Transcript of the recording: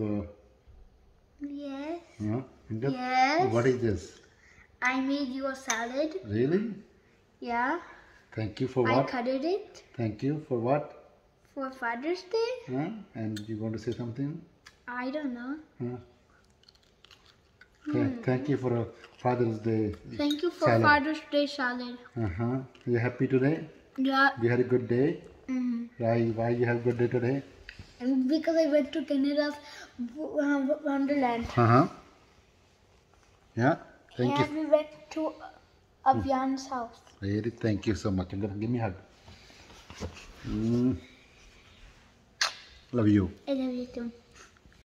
So, Yes. yeah. That- Yes. What is this? I made you a salad. Really? Yeah. Thank you for what? I what? cut it Thank you for what? for Father's Day. Huh? And you want to say something? I don't know. Huh? Th- Thank you for a Father's Day. Thank you for Salad. Father's Day salad. Uh-huh. You happy today? Yeah. You had a good day? hmm Why, why you have good day today? And because I went to Canada's uh, Wonderland. Uh-huh. Yeah. Thank and you. we went to Abhian's house. Very thank you so much. Give me a hug. Mm. Love you. I love you too.